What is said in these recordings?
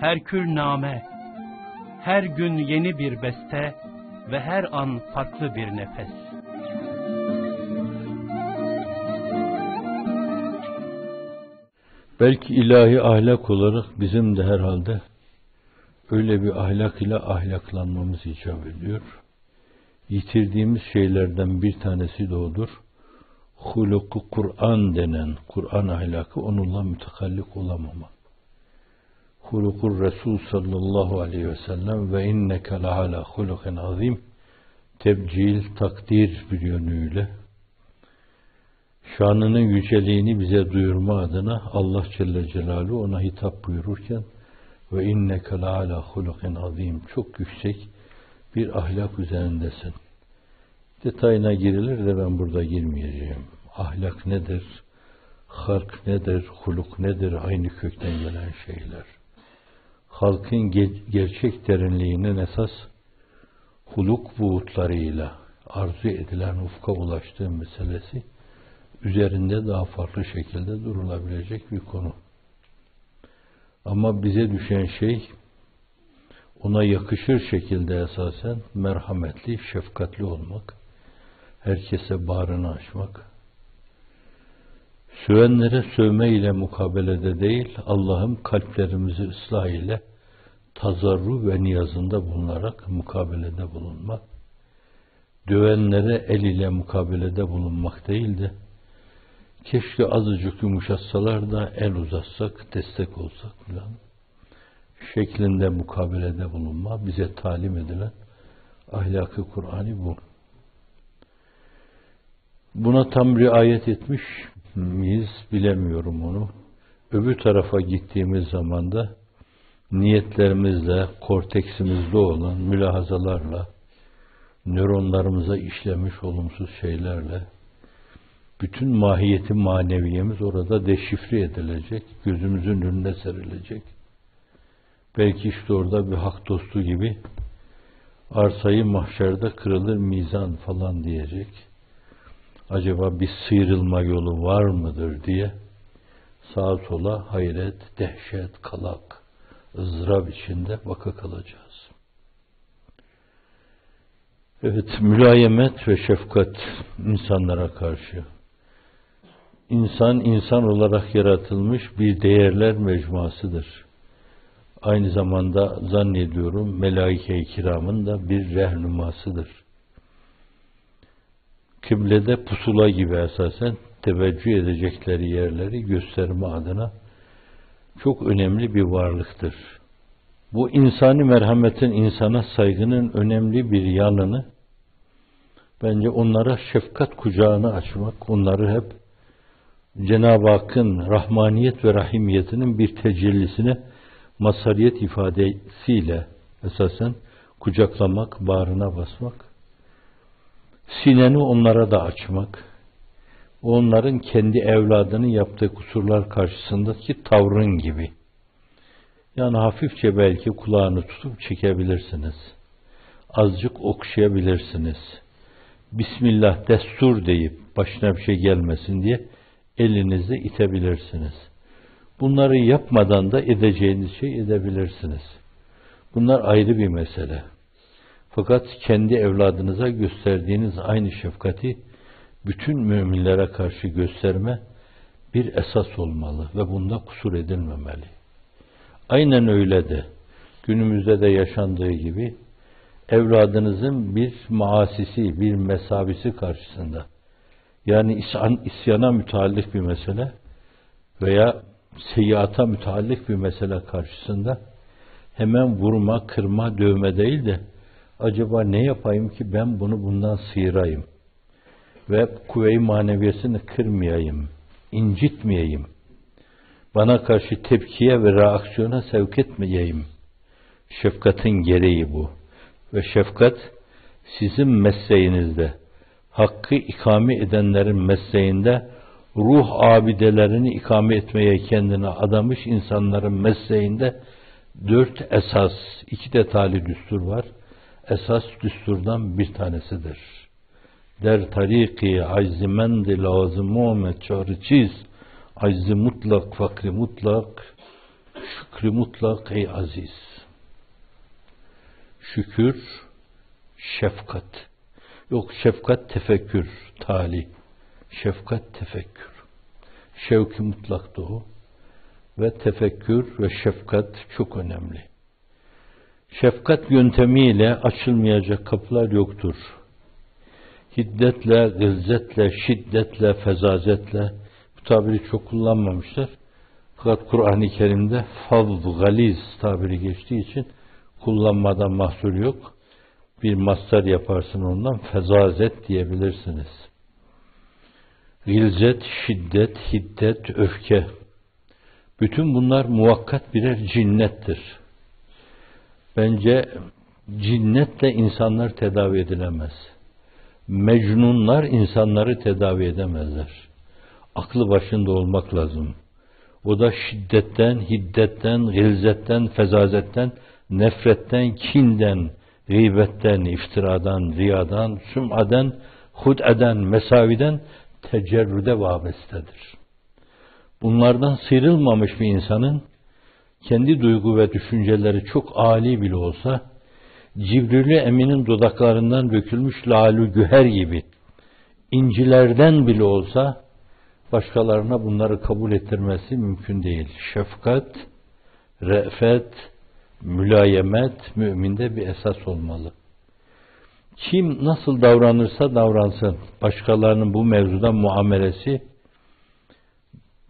her kül name, her gün yeni bir beste ve her an farklı bir nefes. Belki ilahi ahlak olarak bizim de herhalde öyle bir ahlak ile ahlaklanmamız icap ediyor. Yitirdiğimiz şeylerden bir tanesi de odur. Huluku Kur'an denen Kur'an ahlakı onunla mütekallik olamama. Hulukur Resul sallallahu aleyhi ve sellem ve inneke lehala hulukin azim tebcil, takdir bir yönüyle şanının yüceliğini bize duyurma adına Allah Celle Celaluhu ona hitap buyururken ve inneke ala hulukin azim çok yüksek bir ahlak üzerindesin. Detayına girilir de ben burada girmeyeceğim. Ahlak nedir? Halk nedir? Huluk nedir? Aynı kökten gelen şeyler. Halkın ge- gerçek derinliğinin esas huluk buğutlarıyla arzu edilen ufka ulaştığı meselesi üzerinde daha farklı şekilde durulabilecek bir konu. Ama bize düşen şey ona yakışır şekilde esasen merhametli, şefkatli olmak, herkese bağrını açmak, sövenlere sövme ile mukabelede değil, Allah'ın kalplerimizi ıslah ile tazarru ve niyazında bulunarak mukabelede bulunmak, dövenlere el ile mukabelede bulunmak değil de, keşke azıcık yumuşatsalar da el uzatsak, destek olsak falan şeklinde mukabelede bulunma bize talim edilen ahlakı Kur'an'ı bu. Buna tam riayet etmiş miyiz bilemiyorum onu. Öbür tarafa gittiğimiz zaman da niyetlerimizle, korteksimizde olan mülahazalarla, nöronlarımıza işlemiş olumsuz şeylerle, bütün mahiyeti maneviyemiz orada deşifre edilecek, gözümüzün önünde serilecek. Belki işte orada bir hak dostu gibi arsayı mahşerde kırılır mizan falan diyecek. Acaba bir sıyrılma yolu var mıdır diye sağa sola hayret, dehşet, kalak, ızdırap içinde vaka kalacağız. Evet, mülayemet ve şefkat insanlara karşı. İnsan, insan olarak yaratılmış bir değerler mecmuasıdır. Aynı zamanda zannediyorum melaike-i kiramın da bir rehnumasıdır. Kıblede pusula gibi esasen teveccüh edecekleri yerleri gösterme adına çok önemli bir varlıktır. Bu insani merhametin, insana saygının önemli bir yanını bence onlara şefkat kucağını açmak, onları hep Cenab-ı Hakk'ın rahmaniyet ve rahimiyetinin bir tecellisine masariyet ifadesiyle esasen kucaklamak, bağrına basmak, sineni onlara da açmak, onların kendi evladının yaptığı kusurlar karşısındaki tavrın gibi. Yani hafifçe belki kulağını tutup çekebilirsiniz. Azıcık okşayabilirsiniz. Bismillah destur deyip başına bir şey gelmesin diye elinizle itebilirsiniz. Bunları yapmadan da edeceğiniz şey edebilirsiniz. Bunlar ayrı bir mesele. Fakat kendi evladınıza gösterdiğiniz aynı şefkati bütün müminlere karşı gösterme bir esas olmalı ve bunda kusur edilmemeli. Aynen öyle de günümüzde de yaşandığı gibi evladınızın bir maasisi, bir mesabisi karşısında yani isyan, isyana müteallik bir mesele veya seyyata müteallik bir mesele karşısında hemen vurma, kırma, dövme değil de acaba ne yapayım ki ben bunu bundan sıyırayım ve kuvve-i maneviyesini kırmayayım, incitmeyeyim, bana karşı tepkiye ve reaksiyona sevk etmeyeyim. Şefkatin gereği bu. Ve şefkat sizin mesleğinizde, hakkı ikame edenlerin mesleğinde ruh abidelerini ikame etmeye kendine adamış insanların mesleğinde dört esas, iki detaylı düstur var. Esas düsturdan bir tanesidir. Der tariki aczimendi lazım olmet çağrı çiz, aczi mutlak, fakri mutlak, Şükrü mutlak ey aziz. Şükür, şefkat. Yok şefkat tefekkür, tali. Şefkat tefekkür. Şevki mutlak doğu ve tefekkür ve şefkat çok önemli. Şefkat yöntemiyle açılmayacak kapılar yoktur. Hiddetle, gılzetle, şiddetle, fezazetle bu tabiri çok kullanmamışlar. Fakat Kur'an-ı Kerim'de favd, galiz tabiri geçtiği için kullanmadan mahsur yok. Bir mastar yaparsın ondan fezazet diyebilirsiniz. Gilzet, şiddet, hiddet, öfke. Bütün bunlar muvakkat birer cinnettir. Bence cinnetle insanlar tedavi edilemez. Mecnunlar insanları tedavi edemezler. Aklı başında olmak lazım. O da şiddetten, hiddetten, gilzetten, fezazetten, nefretten, kinden, gıybetten, iftiradan, riyadan, süm'aden, hud'eden, mesaviden tecerrüde vabestedir. Bunlardan sıyrılmamış bir insanın kendi duygu ve düşünceleri çok âli bile olsa Cibril Emin'in dudaklarından dökülmüş lalü güher gibi incilerden bile olsa başkalarına bunları kabul ettirmesi mümkün değil. Şefkat, re'fet, mülayemet müminde bir esas olmalı. Kim nasıl davranırsa davransın, başkalarının bu mevzuda muamelesi,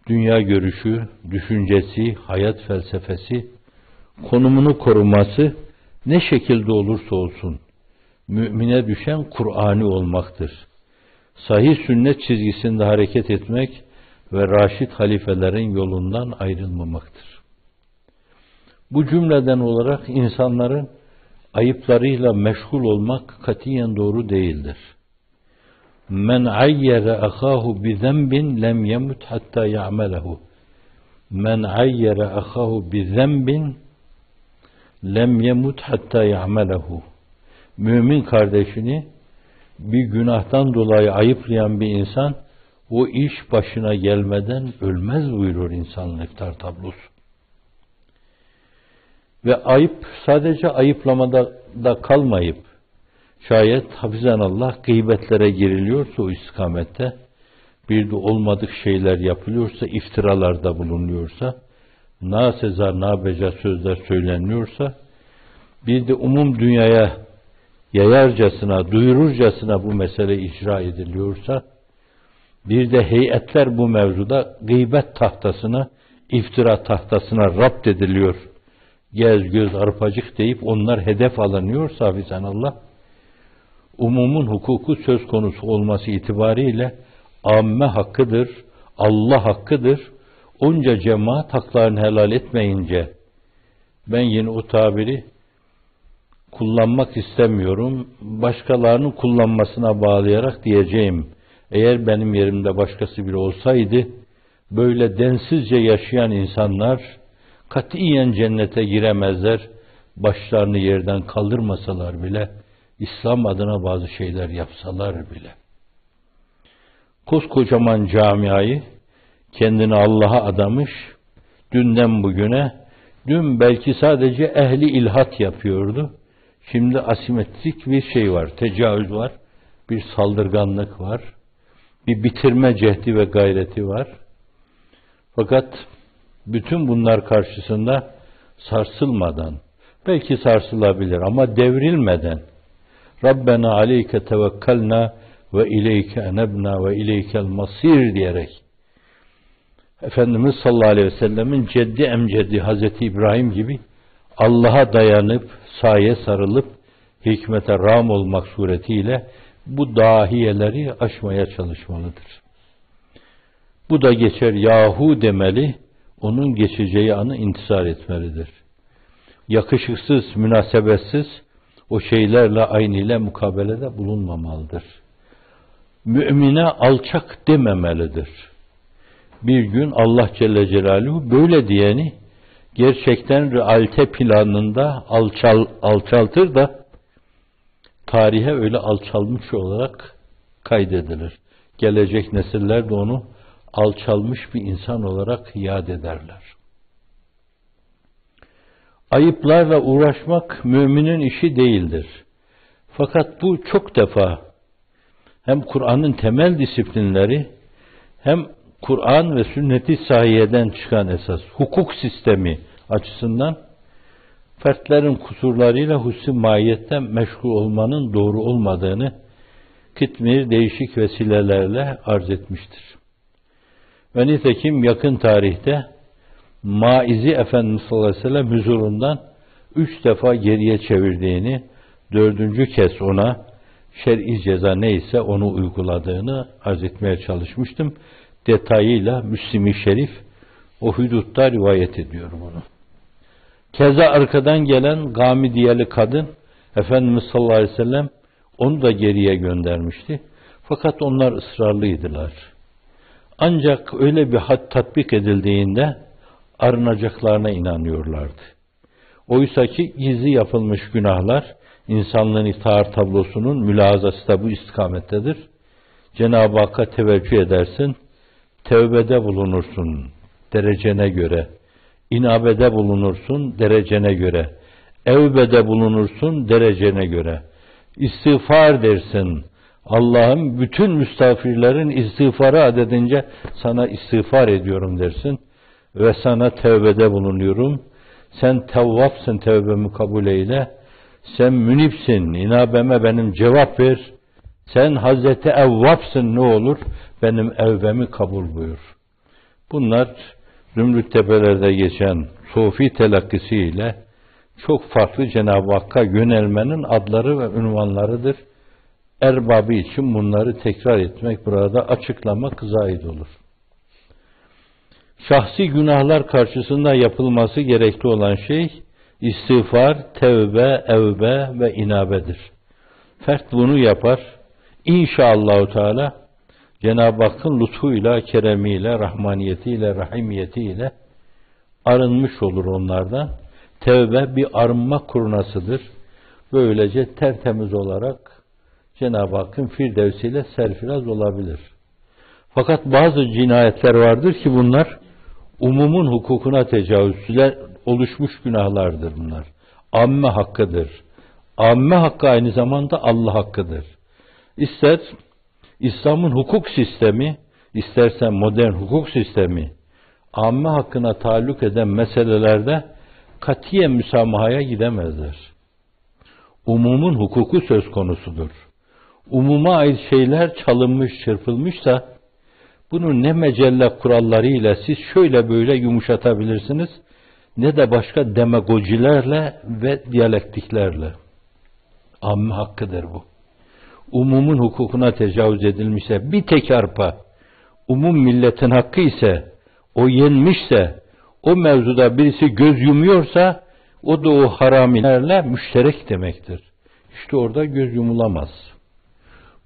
dünya görüşü, düşüncesi, hayat felsefesi, konumunu koruması ne şekilde olursa olsun mümine düşen Kur'ani olmaktır. Sahih sünnet çizgisinde hareket etmek ve raşit halifelerin yolundan ayrılmamaktır. Bu cümleden olarak insanların ayıplarıyla meşgul olmak katiyen doğru değildir. Men ayyere ahahu bi zenbin lem yemut hatta ya'melehu. Men ayyere ahahu bi zenbin lem yemut hatta ya'melehu. Mümin kardeşini bir günahtan dolayı ayıplayan bir insan o iş başına gelmeden ölmez buyurur insanın iftar tablosu. Ve ayıp sadece ayıplamada da kalmayıp şayet hafizan Allah gıybetlere giriliyorsa o istikamette bir de olmadık şeyler yapılıyorsa, iftiralarda bulunuyorsa, na sezar na beca sözler söylenmiyorsa, bir de umum dünyaya yayarcasına, duyururcasına bu mesele icra ediliyorsa, bir de heyetler bu mevzuda gıybet tahtasına, iftira tahtasına rapt ediliyor. Gez göz arpacık deyip onlar hedef alınıyor hafizan Allah. Umumun hukuku söz konusu olması itibariyle amme hakkıdır, Allah hakkıdır. Onca cemaat haklarını helal etmeyince ben yine o tabiri kullanmak istemiyorum. Başkalarının kullanmasına bağlayarak diyeceğim. Eğer benim yerimde başkası biri olsaydı, böyle densizce yaşayan insanlar katiyen cennete giremezler. Başlarını yerden kaldırmasalar bile, İslam adına bazı şeyler yapsalar bile. Koskocaman camiayı kendini Allah'a adamış, dünden bugüne, dün belki sadece ehli ilhat yapıyordu. Şimdi asimetrik bir şey var, tecavüz var, bir saldırganlık var, bir bitirme cehdi ve gayreti var. Fakat bütün bunlar karşısında sarsılmadan, belki sarsılabilir ama devrilmeden, Rabbena aleyke tevekkelna ve ileyke enebna ve ileykel masir diyerek Efendimiz sallallahu aleyhi ve sellemin ceddi emcedi Hazreti İbrahim gibi Allah'a dayanıp, saye sarılıp, hikmete ram olmak suretiyle bu dahiyeleri aşmaya çalışmalıdır. Bu da geçer yahu demeli, onun geçeceği anı intisar etmelidir. Yakışıksız, münasebetsiz o şeylerle aynı ile mukabelede bulunmamalıdır. Mümine alçak dememelidir. Bir gün Allah Celle Celaluhu böyle diyeni gerçekten realite planında alçal, alçaltır da tarihe öyle alçalmış olarak kaydedilir. Gelecek nesiller de onu alçalmış bir insan olarak yad ederler. Ayıplarla uğraşmak müminin işi değildir. Fakat bu çok defa hem Kur'an'ın temel disiplinleri hem Kur'an ve sünneti sahiyeden çıkan esas hukuk sistemi açısından fertlerin kusurlarıyla husi mahiyetten meşgul olmanın doğru olmadığını Kitmir değişik vesilelerle arz etmiştir. Ve nitekim yakın tarihte Maizi Efendimiz sallallahu aleyhi ve sellem huzurundan üç defa geriye çevirdiğini, dördüncü kez ona şer'i ceza neyse onu uyguladığını arz etmeye çalışmıştım. Detayıyla Müslim-i Şerif o hudutta rivayet ediyor bunu. Keza arkadan gelen Gamidiyeli kadın Efendimiz sallallahu aleyhi ve sellem onu da geriye göndermişti. Fakat onlar ısrarlıydılar. Ancak öyle bir had tatbik edildiğinde arınacaklarına inanıyorlardı. Oysa ki gizli yapılmış günahlar insanlığın itaat tablosunun mülazası da bu istikamettedir. Cenab-ı Hakk'a teveccüh edersin, tevbede bulunursun derecene göre, inabede bulunursun derecene göre, evbede bulunursun derecene göre, istiğfar dersin, Allah'ım bütün müstafirlerin istiğfarı adedince sana istiğfar ediyorum dersin ve sana tevbede bulunuyorum. Sen tevvapsın tevbemi kabul eyle. Sen münipsin inabeme benim cevap ver. Sen Hazreti Evvapsın ne olur benim evvemi kabul buyur. Bunlar Zümrüt Tepeler'de geçen Sofi telakkisiyle çok farklı Cenab-ı Hakk'a yönelmenin adları ve ünvanlarıdır. Erbabı için bunları tekrar etmek, burada açıklamak zahid olur. Şahsi günahlar karşısında yapılması gerekli olan şey, istiğfar, tevbe, evbe ve inabedir. Fert bunu yapar. İnşallahü Teala Cenab-ı Hakk'ın lütfuyla, keremiyle, rahmaniyetiyle, rahimiyetiyle arınmış olur onlardan. Tevbe bir arınma kurnasıdır. Böylece tertemiz olarak Cenab-ı Hakk'ın firdevsiyle serfiraz olabilir. Fakat bazı cinayetler vardır ki bunlar umumun hukukuna tecavüzler oluşmuş günahlardır bunlar. Amme hakkıdır. Amme hakkı aynı zamanda Allah hakkıdır. İster İslam'ın hukuk sistemi, istersen modern hukuk sistemi, amme hakkına taalluk eden meselelerde katiyen müsamahaya gidemezler. Umumun hukuku söz konusudur. Umuma ait şeyler çalınmış, çırpılmışsa bunu ne mecelle kurallarıyla siz şöyle böyle yumuşatabilirsiniz ne de başka demagojilerle ve diyalektiklerle. Amme hakkıdır bu. Umumun hukukuna tecavüz edilmişse bir tek arpa, umum milletin hakkı ise, o yenmişse, o mevzuda birisi göz yumuyorsa, o da o haramilerle müşterek demektir. İşte orada göz yumulamaz.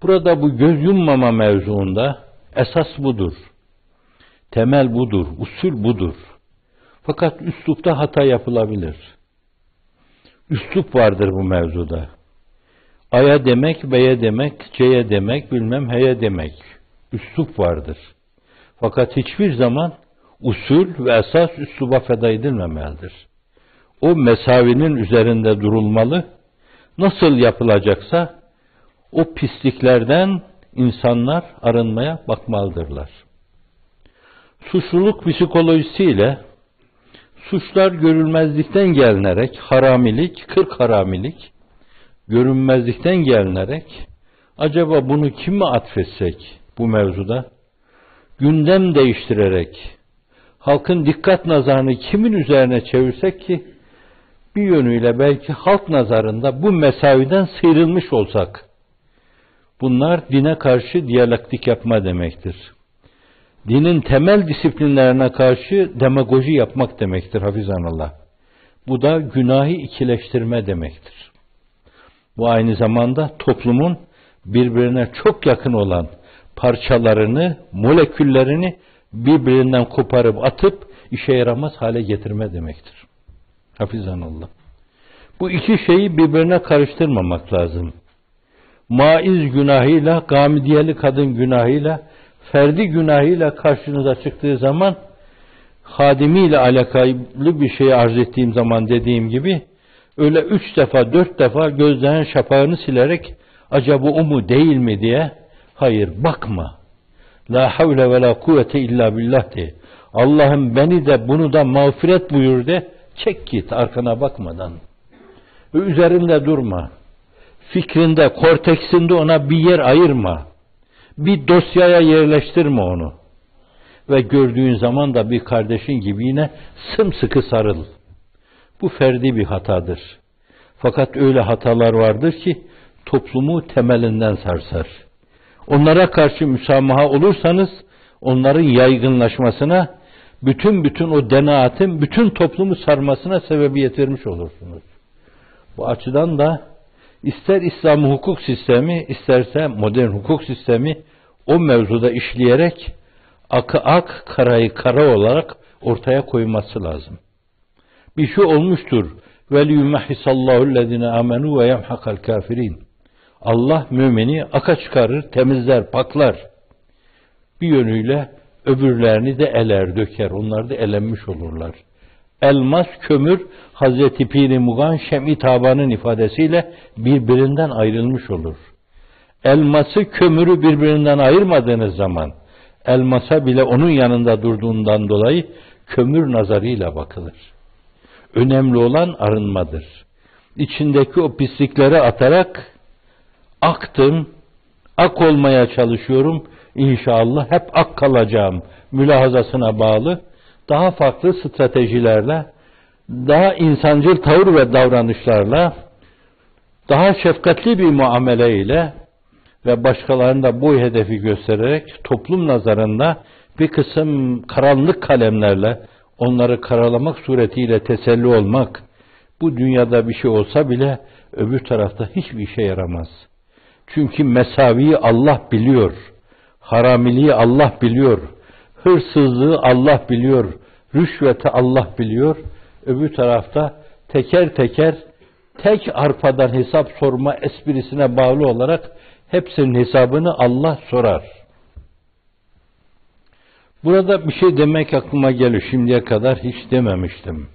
Burada bu göz yummama mevzuunda esas budur. Temel budur, usul budur. Fakat üslupta hata yapılabilir. Üslup vardır bu mevzuda. A'ya demek, B'ye demek, C'ye demek, bilmem H'ye demek. Üslup vardır. Fakat hiçbir zaman usul ve esas üsluba feda edilmemelidir. O mesavinin üzerinde durulmalı. Nasıl yapılacaksa o pisliklerden insanlar arınmaya bakmalıdırlar. Suçluluk psikolojisiyle suçlar görülmezlikten gelinerek haramilik, kırk haramilik görünmezlikten gelinerek acaba bunu kime atfetsek bu mevzuda gündem değiştirerek halkın dikkat nazarını kimin üzerine çevirsek ki bir yönüyle belki halk nazarında bu mesaviden sıyrılmış olsak bunlar dine karşı diyalektik yapma demektir. Dinin temel disiplinlerine karşı demagoji yapmak demektir hafizanallah. Bu da günahı ikileştirme demektir. Bu aynı zamanda toplumun birbirine çok yakın olan parçalarını, moleküllerini birbirinden koparıp atıp işe yaramaz hale getirme demektir. Hafizanallah. Bu iki şeyi birbirine karıştırmamak lazım. Maiz günahıyla, gamidiyeli kadın günahıyla, ferdi günahıyla karşınıza çıktığı zaman hadimiyle alakalı bir şey arz ettiğim zaman dediğim gibi öyle üç defa dört defa gözlerin şapağını silerek acaba o mu değil mi diye hayır bakma. La havle ve la kuvvete illa billah de. Allah'ım beni de bunu da mağfiret buyur de çek git arkana bakmadan. Üzerinde durma. Fikrinde, korteksinde ona bir yer ayırma. Bir dosyaya yerleştirme onu. Ve gördüğün zaman da bir kardeşin gibi yine sımsıkı sarıl. Bu ferdi bir hatadır. Fakat öyle hatalar vardır ki toplumu temelinden sarsar. Onlara karşı müsamaha olursanız onların yaygınlaşmasına, bütün bütün o denaatin bütün toplumu sarmasına sebebiyet vermiş olursunuz. Bu açıdan da ister İslam hukuk sistemi, isterse modern hukuk sistemi o mevzuda işleyerek akı ak, karayı kara olarak ortaya koyması lazım. Bir şey olmuştur. وَلِيُمَحِسَ lezine amenu ve yemhakal kafirin. Allah mümini aka çıkarır, temizler, paklar. Bir yönüyle öbürlerini de eler, döker. Onlar da elenmiş olurlar. Elmas, kömür, Hazreti Piri Mugan, Şem'i Taba'nın ifadesiyle birbirinden ayrılmış olur. Elması, kömürü birbirinden ayırmadığınız zaman, elmasa bile onun yanında durduğundan dolayı kömür nazarıyla bakılır. Önemli olan arınmadır. İçindeki o pislikleri atarak aktım, ak olmaya çalışıyorum. İnşallah hep ak kalacağım mülahazasına bağlı daha farklı stratejilerle, daha insancıl tavır ve davranışlarla, daha şefkatli bir muamele ile ve başkalarında bu hedefi göstererek toplum nazarında bir kısım karanlık kalemlerle onları karalamak suretiyle teselli olmak bu dünyada bir şey olsa bile öbür tarafta hiçbir işe yaramaz. Çünkü mesaviyi Allah biliyor. Haramiliği Allah biliyor. Hırsızlığı Allah biliyor. Rüşveti Allah biliyor. Öbür tarafta teker teker tek arpadan hesap sorma esprisine bağlı olarak hepsinin hesabını Allah sorar. Burada bir şey demek aklıma geliyor. Şimdiye kadar hiç dememiştim.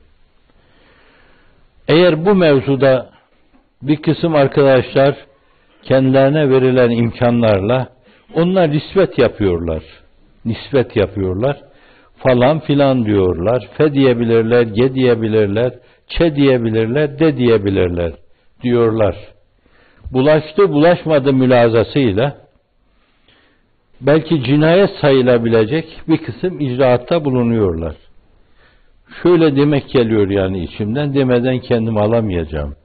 Eğer bu mevzuda bir kısım arkadaşlar kendilerine verilen imkanlarla onlar nispet yapıyorlar. Nispet yapıyorlar. Falan filan diyorlar. Fe diyebilirler, ge diyebilirler, çe diyebilirler, de diyebilirler diyorlar. Bulaştı bulaşmadı mülazasıyla belki cinayet sayılabilecek bir kısım icraatta bulunuyorlar. Şöyle demek geliyor yani içimden demeden kendimi alamayacağım.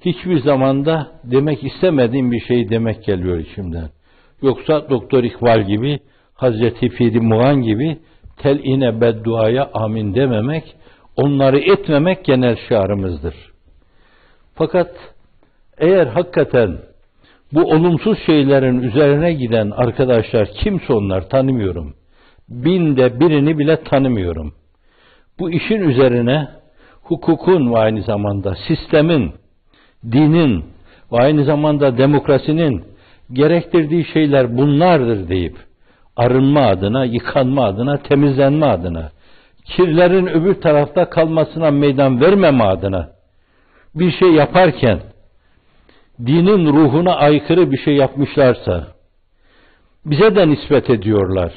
Hiçbir zamanda demek istemediğim bir şey demek geliyor içimden. Yoksa Doktor İkbal gibi, Hazreti Piri Muğan gibi teline bedduaya amin dememek, onları etmemek genel şiarımızdır. Fakat eğer hakikaten bu olumsuz şeylerin üzerine giden arkadaşlar kimse onlar tanımıyorum. Binde birini bile tanımıyorum. Bu işin üzerine hukukun ve aynı zamanda sistemin, dinin ve aynı zamanda demokrasinin gerektirdiği şeyler bunlardır deyip arınma adına, yıkanma adına, temizlenme adına, kirlerin öbür tarafta kalmasına meydan vermeme adına bir şey yaparken dinin ruhuna aykırı bir şey yapmışlarsa bize de nispet ediyorlar.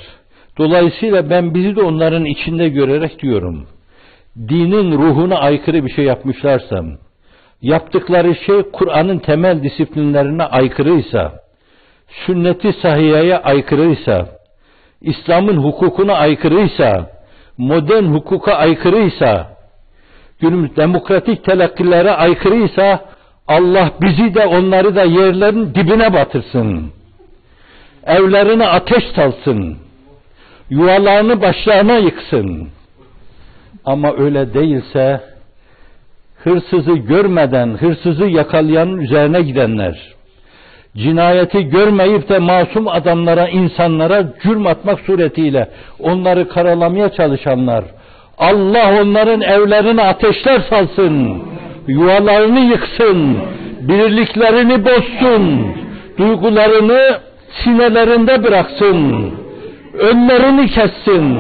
Dolayısıyla ben bizi de onların içinde görerek diyorum. Dinin ruhuna aykırı bir şey yapmışlarsam, yaptıkları şey Kur'an'ın temel disiplinlerine aykırıysa, sünneti sahiyeye aykırıysa, İslam'ın hukukuna aykırıysa, modern hukuka aykırıysa, günümüz demokratik telakkilere aykırıysa, Allah bizi de onları da yerlerin dibine batırsın. Evlerine ateş salsın. Yuvalarını başlarına yıksın. Ama öyle değilse hırsızı görmeden hırsızı yakalayanın üzerine gidenler, cinayeti görmeyip de masum adamlara, insanlara cürm atmak suretiyle onları karalamaya çalışanlar, Allah onların evlerine ateşler salsın, yuvalarını yıksın, birliklerini bozsun, duygularını sinelerinde bıraksın, önlerini kessin,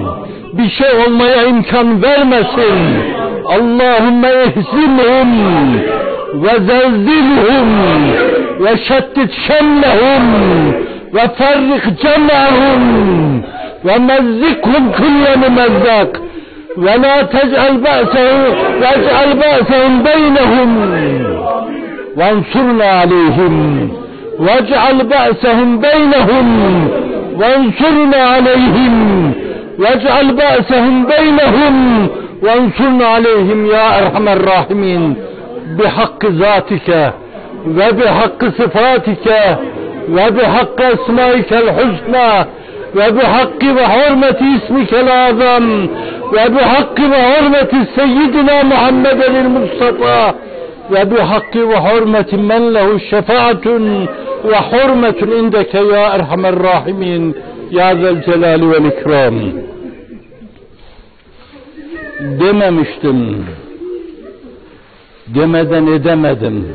bir şey olmaya imkan vermesin. Allahümme ehzimhum ve zelzilhum وشتت شملهم وفرق جمعهم ومزقهم كل ممزق ولا تجعل بأسهم واجعل بأسهم بينهم وانصرنا عليهم واجعل بأسهم بينهم وانصرنا عليهم واجعل بأسهم بينهم وانصرنا عليهم يا أرحم الراحمين بحق ذاتك وبحق صفاتك وبحق أسمائك الحسنى وبحق وحرمة اسمك الأعظم وبحق وحرمة سيدنا محمد المصطفى وبحق وحرمة من له شفاعة وحرمة عندك يا أرحم الراحمين يا ذا الجلال والإكرام dememiştim. Demeden edemedim.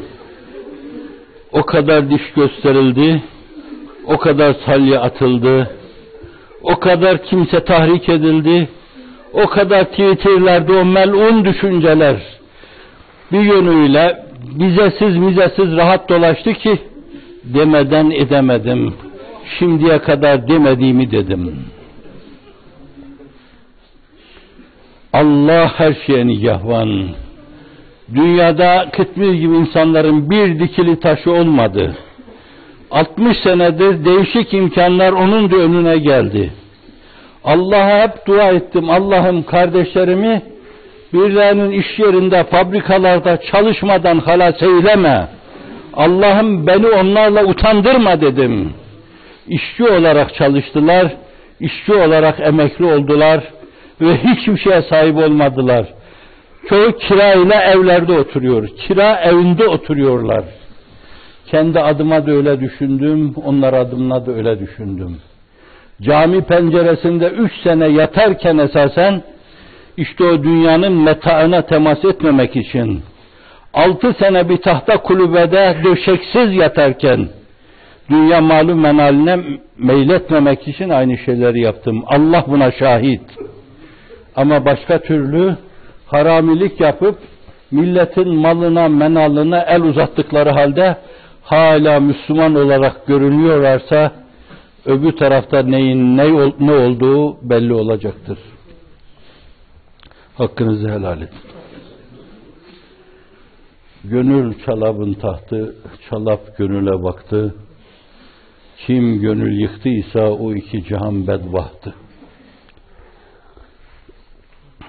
O kadar diş gösterildi, o kadar salya atıldı, o kadar kimse tahrik edildi, o kadar Twitter'lerde o melun düşünceler bir yönüyle vizesiz mizesiz rahat dolaştı ki demeden edemedim. Şimdiye kadar demediğimi dedim. Allah her şeye nigahvan. Dünyada kıtmir gibi insanların bir dikili taşı olmadı. 60 senedir değişik imkanlar onun da önüne geldi. Allah'a hep dua ettim. Allah'ım kardeşlerimi birilerinin iş yerinde, fabrikalarda çalışmadan halas eyleme. Allah'ım beni onlarla utandırma dedim. İşçi olarak çalıştılar, işçi olarak emekli oldular ve hiçbir şeye sahip olmadılar. Çoğu kirayla evlerde oturuyor, kira evinde oturuyorlar. Kendi adıma da öyle düşündüm, onlar adımına da öyle düşündüm. Cami penceresinde üç sene yatarken esasen, işte o dünyanın metaına temas etmemek için, altı sene bir tahta kulübede döşeksiz yatarken, dünya malum menaline meyletmemek için aynı şeyleri yaptım. Allah buna şahit. Ama başka türlü haramilik yapıp, milletin malına, menalına el uzattıkları halde, hala Müslüman olarak görünüyorlarsa, öbür tarafta neyin ne, ne olduğu belli olacaktır. Hakkınızı helal edin. Gönül çalabın tahtı, çalap gönüle baktı. Kim gönül yıktıysa o iki cihan bedbahtı.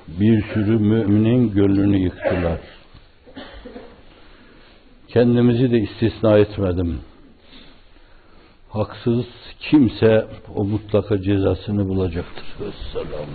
Bir sürü müminin gönlünü yıktılar. Kendimizi de istisna etmedim. Haksız kimse o mutlaka cezasını bulacaktır. Esselamu